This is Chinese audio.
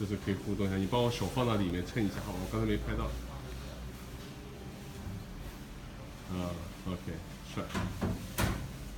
就是可以互动一下。你把我手放到里面蹭一下，好，我刚才没拍到。啊，OK，帅。